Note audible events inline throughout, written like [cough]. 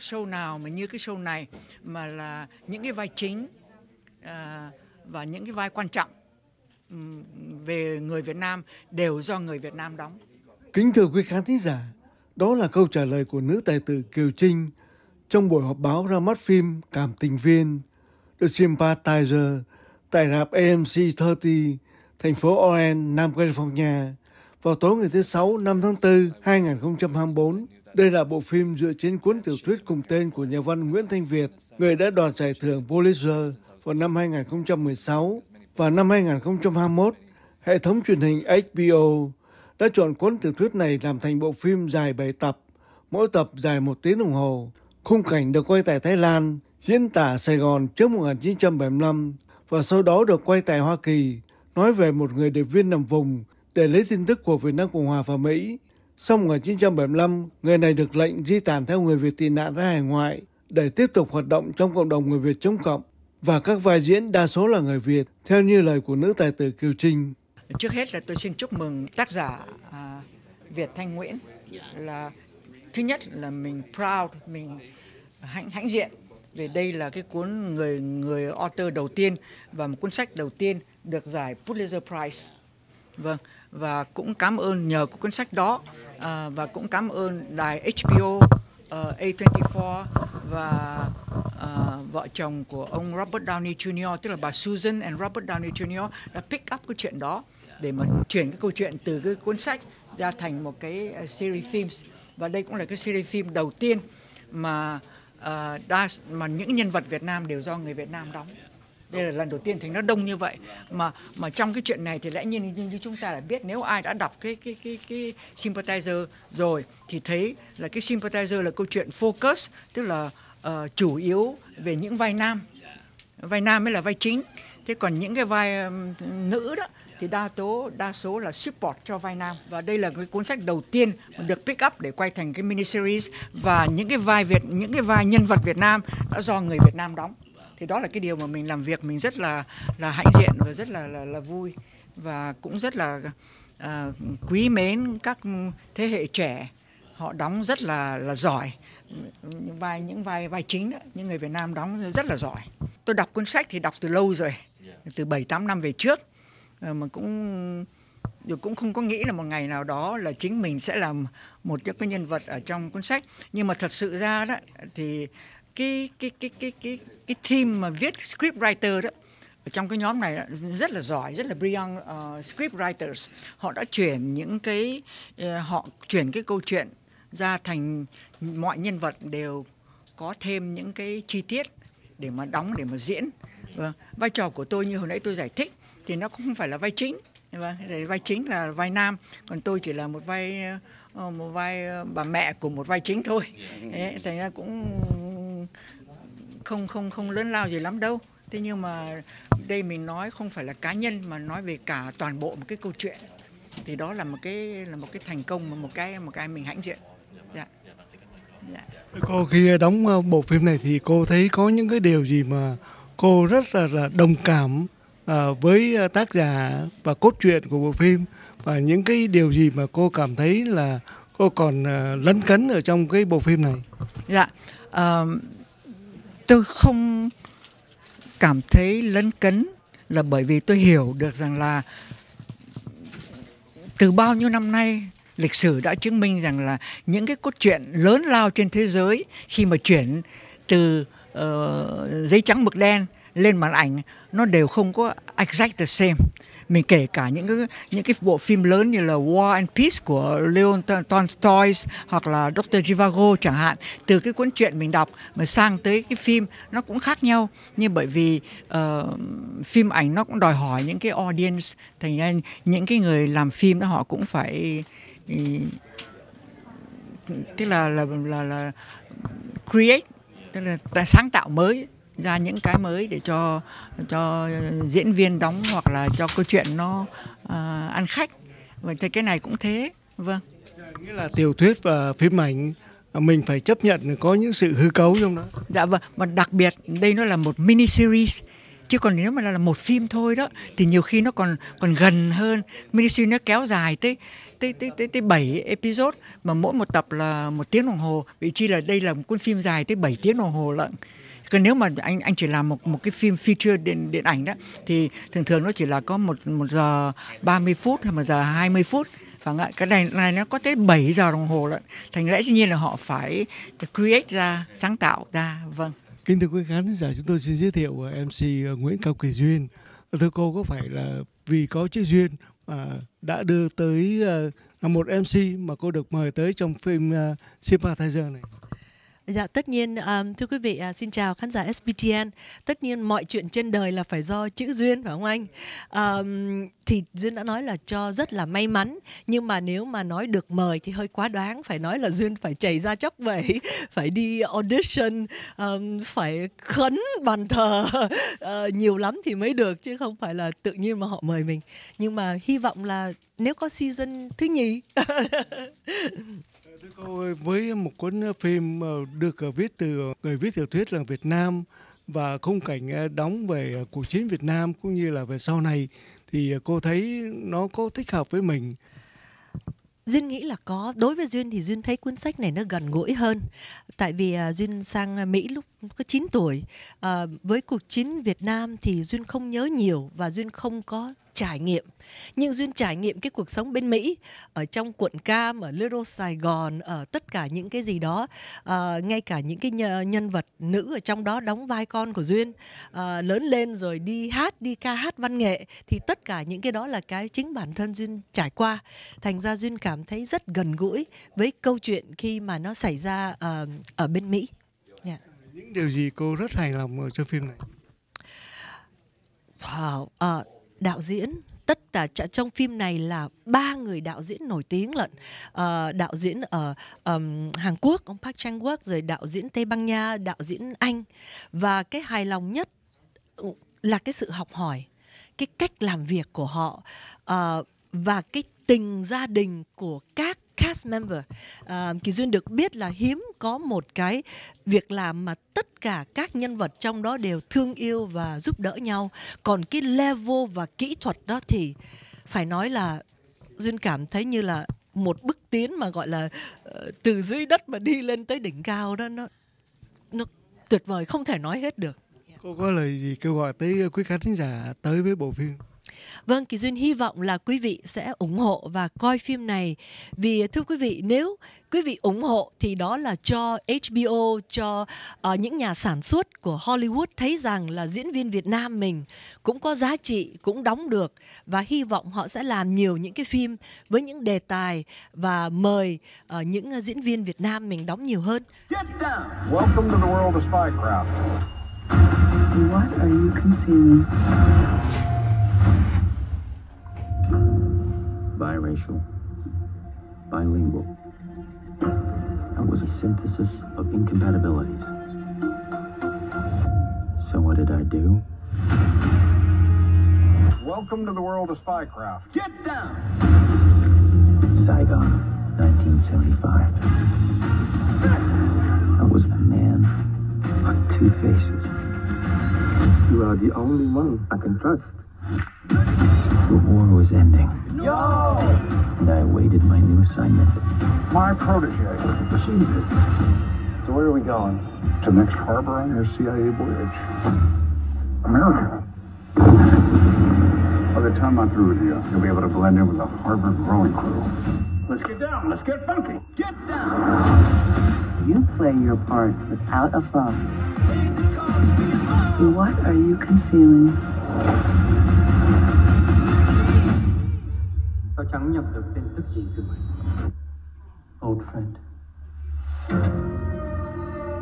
show nào mà như cái show này mà là những cái vai chính à, và những cái vai quan trọng về người Việt Nam đều do người Việt Nam đóng. Kính thưa quý khán thính giả, đó là câu trả lời của nữ tài tử Kiều Trinh trong buổi họp báo ra mắt phim Cảm tình viên The Sympathizer tại rạp AMC 30, thành phố Orange, Nam California vào tối ngày thứ Sáu 5 tháng 4, 2024. Đây là bộ phim dựa trên cuốn tiểu thuyết cùng tên của nhà văn Nguyễn Thanh Việt, người đã đoạt giải thưởng Pulitzer vào năm 2016 và năm 2021. Hệ thống truyền hình HBO đã chọn cuốn tiểu thuyết này làm thành bộ phim dài 7 tập, mỗi tập dài một tiếng đồng hồ. Khung cảnh được quay tại Thái Lan, diễn tả Sài Gòn trước 1975 và sau đó được quay tại Hoa Kỳ, nói về một người điệp viên nằm vùng để lấy tin tức của Việt Nam Cộng Hòa và Mỹ. Sau 1975, người này được lệnh di tản theo người Việt tị nạn ra hải ngoại để tiếp tục hoạt động trong cộng đồng người Việt chống cộng và các vai diễn đa số là người Việt, theo như lời của nữ tài tử Kiều Trinh. Trước hết là tôi xin chúc mừng tác giả à, Việt Thanh Nguyễn là thứ nhất là mình proud, mình hãnh hãnh diện về đây là cái cuốn người người author đầu tiên và một cuốn sách đầu tiên được giải Pulitzer Prize. Vâng, và cũng cảm ơn nhờ của cuốn sách đó à, và cũng cảm ơn đài HBO uh, A24 và uh, vợ chồng của ông Robert Downey Jr. tức là bà Susan and Robert Downey Jr. đã pick up cái chuyện đó để mà chuyển cái câu chuyện từ cái cuốn sách ra thành một cái ờ, series films và đây cũng là cái series phim đầu tiên mà uh, đa mà những nhân vật Việt Nam đều do người Việt Nam đóng đây là lần đầu tiên thành nó đông như vậy. Mà mà trong cái chuyện này thì lẽ nhiên như, như chúng ta đã biết nếu ai đã đọc cái cái cái cái sympathizer rồi thì thấy là cái sympathizer là câu chuyện focus tức là uh, chủ yếu về những vai nam. Vai nam mới là vai chính. Thế còn những cái vai um, nữ đó thì đa số đa số là support cho vai nam. Và đây là cái cuốn sách đầu tiên được pick up để quay thành cái mini series và những cái vai Việt những cái vai nhân vật Việt Nam đã do người Việt Nam đóng thì đó là cái điều mà mình làm việc mình rất là là hãnh diện và rất là là, là vui. Và cũng rất là uh, quý mến các thế hệ trẻ. Họ đóng rất là là giỏi. Những vai những vai vai chính đó, những người Việt Nam đóng rất là giỏi. Tôi đọc cuốn sách thì đọc từ lâu rồi. Từ 7 8 năm về trước. Ờ, mà cũng rồi cũng không có nghĩ là một ngày nào đó là chính mình sẽ làm một cái nhân vật ở trong cuốn sách. Nhưng mà thật sự ra đó thì cái cái cái cái cái cái team mà viết script writer đó ở trong cái nhóm này rất là giỏi rất là brilliant uh, script writers họ đã chuyển những cái uh, họ chuyển cái câu chuyện ra thành mọi nhân vật đều có thêm những cái chi tiết để mà đóng để mà diễn vâng. vai trò của tôi như hồi nãy tôi giải thích thì nó cũng không phải là vai chính vâng. vai chính là vai nam còn tôi chỉ là một vai uh, một vai bà mẹ của một vai chính thôi Đấy, thành ra cũng không không không lớn lao gì lắm đâu. Thế nhưng mà đây mình nói không phải là cá nhân mà nói về cả toàn bộ một cái câu chuyện. Thì đó là một cái là một cái thành công mà một cái một cái mình hãnh diện. Dạ. dạ. cô khi đóng ờ, bộ phim này thì cô thấy có những cái điều gì mà cô rất là, là đồng cảm uh, với ờ, tác giả và cốt truyện của bộ phim? Và những cái điều gì mà cô cảm thấy là cô còn lấn cấn ở trong cái bộ phim này? Dạ. Uh, tôi không cảm thấy lấn cấn là bởi vì tôi hiểu được rằng là từ bao nhiêu năm nay lịch sử đã chứng minh rằng là những cái cốt truyện lớn lao trên thế giới khi mà chuyển từ uh, giấy trắng mực đen lên màn ảnh nó đều không có exact the same mình kể cả những cái những cái bộ phim lớn như là War and Peace của Leon Tolstoy hoặc là Dr. Zhivago chẳng hạn từ cái cuốn truyện mình đọc mà sang tới cái phim nó cũng khác nhau nhưng bởi vì uh, phim ảnh nó cũng đòi hỏi những cái audience thành ra những cái người làm phim đó họ cũng phải ừ, tức là là là, là create tức là sáng tạo mới ra những cái mới để cho cho diễn viên đóng hoặc là cho câu chuyện nó uh, ăn khách. Và thì cái này cũng thế. Vâng. Nghĩa là tiểu thuyết và phim ảnh mình phải chấp nhận có những sự hư cấu trong đó. Dạ vâng và đặc biệt đây nó là một mini series chứ còn nếu mà là một phim thôi đó thì nhiều khi nó còn còn gần hơn. Miniseries nó kéo dài tới tới tới tới tới bảy episode mà mỗi một tập là một tiếng đồng hồ. Vị chi là đây là một cuốn phim dài tới 7 tiếng đồng hồ lận còn nếu mà anh anh chỉ làm một một cái phim feature điện điện ảnh đó, thì thường thường nó chỉ là có một một giờ 30 phút hay một giờ 20 phút. Và ạ, cái này này nó có tới 7 giờ đồng hồ lận. Thành lẽ dĩ nhiên là họ phải create ra, sáng tạo ra vâng. Kính thưa quý khán giả, chúng tôi xin giới thiệu ờ, mc ờ, nguyễn cao kỳ duyên. Ờ, thưa cô, có phải là vì có chữ duyên mà đã đưa tới là một mc mà cô được mời tới trong phim Sympathizer này? Dạ tất nhiên um, thưa quý vị uh, xin chào khán giả SBTN. Tất nhiên mọi chuyện trên đời là phải do chữ duyên phải không anh? Um, thì duyên đã nói là cho rất là may mắn nhưng mà nếu mà nói được mời thì hơi quá đoán phải nói là duyên phải chảy ra chóc vậy [laughs] phải đi audition um, phải khấn bàn thờ uh, [laughs] nhiều lắm thì mới được chứ không phải là tự nhiên mà họ mời mình nhưng mà hy vọng là nếu có season thứ nhì [laughs] Thưa cô ơi, với một cuốn phim ờ, được ờ, viết từ ờ, người viết tiểu thuyết là Việt Nam và khung cảnh đóng về cuộc chiến Việt Nam cũng như là về sau này thì cô thấy nó có thích hợp với mình Duyên nghĩ là có. Đối với Duyên thì Duyên thấy cuốn sách này nó gần gũi hơn. Tại vì uh, Duyên sang Mỹ lúc có 9 tuổi. Uh, với cuộc chiến Việt Nam thì Duyên không nhớ nhiều và Duyên không có trải nghiệm. Nhưng duyên trải nghiệm cái cuộc sống bên mỹ ở trong quận cam ở little sài gòn ở tất cả những cái gì đó à, ngay cả những cái nhân vật nữ ở trong đó đóng vai con của duyên à, lớn lên rồi đi hát đi ca hát văn nghệ thì tất cả những cái đó là cái chính bản thân duyên trải qua. Thành ra duyên cảm thấy rất gần gũi với câu chuyện khi mà nó xảy ra uh, ở bên mỹ. Yeah. những điều gì cô rất hài lòng ở trong phim này? Wow uh, đạo diễn. Tất cả trong phim này là ba người đạo diễn nổi tiếng lận. Uh, đạo diễn ở um, Hàn Quốc ông Park Chang Wook rồi đạo diễn Tây Ban Nha đạo diễn Anh. Và cái hài lòng nhất ừ, là cái sự học hỏi cái cách làm việc của họ. Uh, và cái tình gia đình của các cast member. À, kỳ duyên được biết là hiếm có một cái việc làm mà tất cả các nhân vật trong đó đều thương yêu và giúp đỡ nhau. Còn cái level và kỹ thuật đó thì phải nói là duyên cảm thấy như là một bước tiến mà gọi là uh, từ dưới đất mà đi lên tới đỉnh cao đó nó nó tuyệt vời không thể nói hết được. Cô có lời gì kêu gọi tới quý khán giả tới với bộ phim? Vâng, Kỳ Duyên hy vọng là quý vị sẽ ủng hộ và coi phim này vì thưa quý vị nếu quý vị ủng hộ thì đó là cho HBO cho uh, những nhà sản xuất của Hollywood thấy rằng là diễn viên Việt Nam mình cũng có giá trị, cũng đóng được và hy vọng họ sẽ làm nhiều những cái phim với những đề tài và mời uh, những diễn viên Việt Nam mình đóng nhiều hơn. Welcome to the world of spycraft. What are you concealing? Biracial, bilingual. That was a synthesis of incompatibilities. So what did I do? Welcome to the world of spycraft. Get down! Saigon, 1975. I was a man of two faces. You are the only one I can trust. The war was ending. Yo! And I awaited my new assignment. My protege. Jesus. So where are we going? To next harbor on your CIA voyage. America. By the time I'm through with you, you'll be able to blend in with the Harvard rowing crew. Let's get down. Let's get funky. Get down. You play your part without a fuss. What are you concealing? Chẳng nhận được tin tức gì từ mày. Old friend.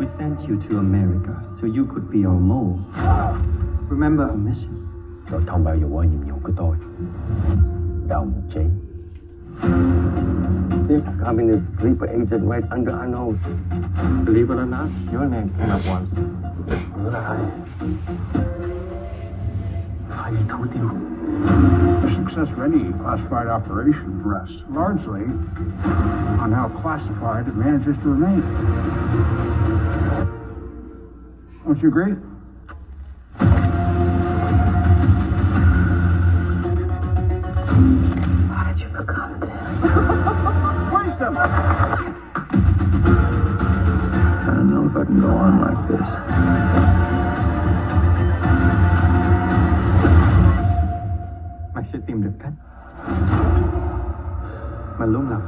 We sent you to America so you could be our mole. Remember our mission. Rồi thông báo vụ nhiệm vụ của tôi. Đồng chí. This communist sleeper agent right under our nose. Believe it or not, your name came up once. Bữa tiêu. The success of any classified operation rests largely on how classified it manages to remain. Don't you agree? Tìm được cách. Mà luôn làm